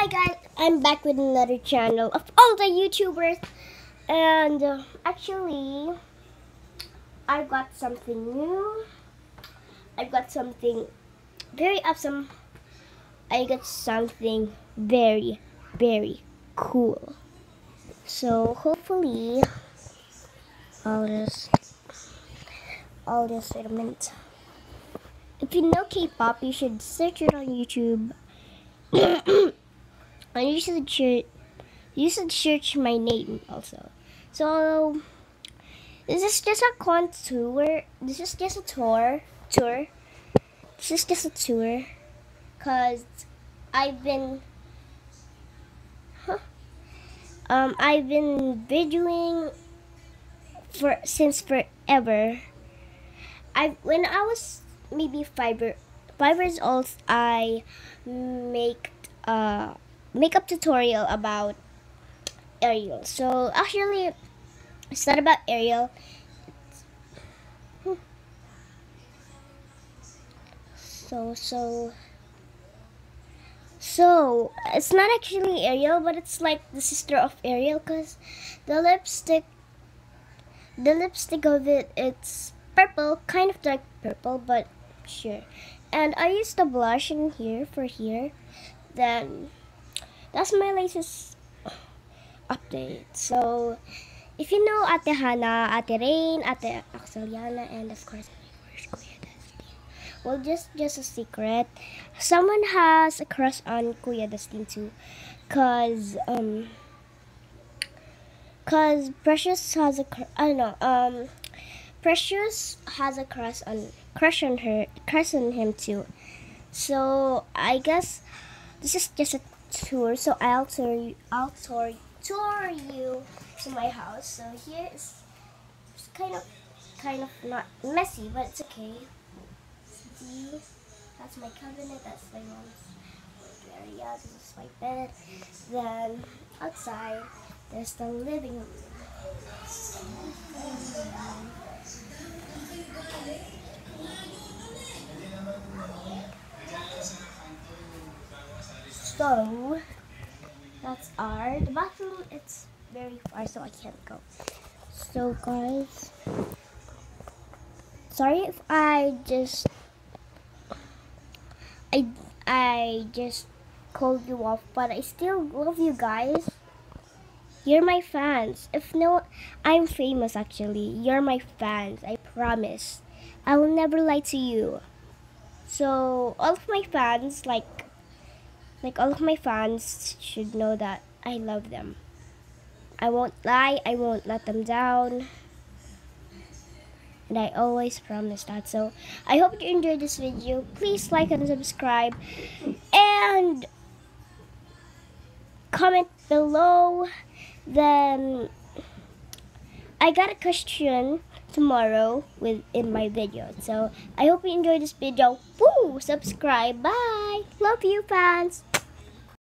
Hi guys, I'm back with another channel of all the YouTubers, and uh, actually, I've got something new. I've got something very awesome. I got something very, very cool. So hopefully, I'll just, I'll just wait a minute. If you know K-pop, you should search it on YouTube. you should search, should search my name also. So this is just a contour. This is just a tour. Tour. This is just a tour, cause I've been. Huh? Um, I've been videoing for since forever. I when I was maybe five year, five years old, I make a makeup tutorial about Ariel. So actually, it's not about Ariel. So so. So it's not actually Ariel, but it's like the sister of Ariel, cause the lipstick, the lipstick of it, it's purple, kind of dark purple, but sure. And I used the blush in here for here. Then that's my latest update. So if you know Ate Hana, Ate Rain, Ate Axeliana, and of course. Well, just just a secret. Someone has a crush on Kuya Dustin too, cause um, cause Precious has a I don't know um, Precious has a crush on crush on her crush on him too. So I guess this is just a tour. So I'll tour you, I'll tour tour you to my house. So here is it's kind of kind of not messy, but it's okay. See, that's my cabinet. That's my mom's area. This is my bed. Then outside there's the living room. So that's our the bathroom. It's very far, so I can't go. So guys, sorry if I just I I just called you off, but I still love you guys. You're my fans. If no, I'm famous actually. You're my fans. I promise. I will never lie to you. So all of my fans, like like all of my fans, should know that I love them. I won't lie. I won't let them down. And I always promise that. So I hope you enjoyed this video. Please like and subscribe. And comment below. Then I got a question tomorrow with in my video. So I hope you enjoyed this video. Woo! Subscribe. Bye. Love you fans.